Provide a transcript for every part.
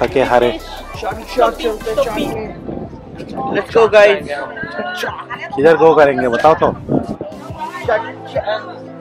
थके हारे। Let's go guys go करेंगे बताओ तो।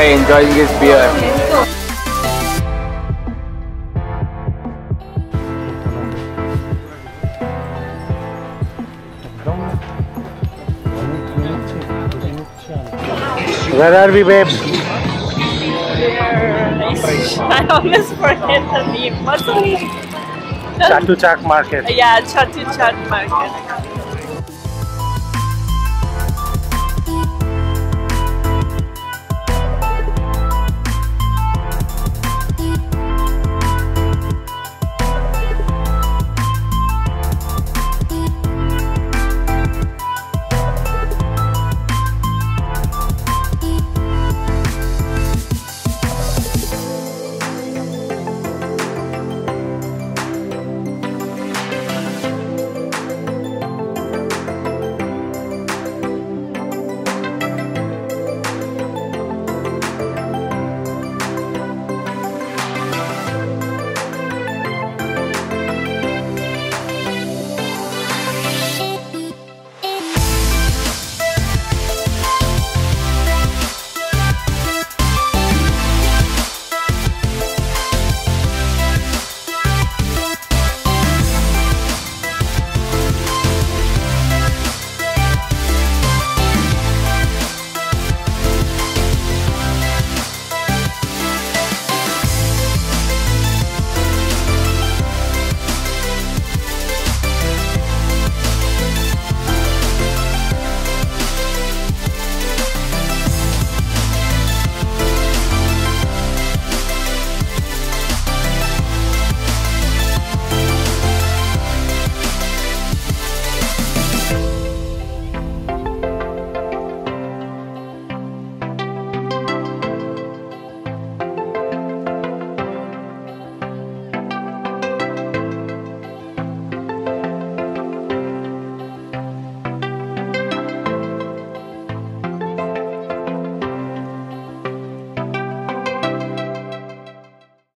by enjoying his beer. Where are we, babe? I almost forget the name. What's the name? Chatu Chak Market. Yeah, Chatu Chat Market.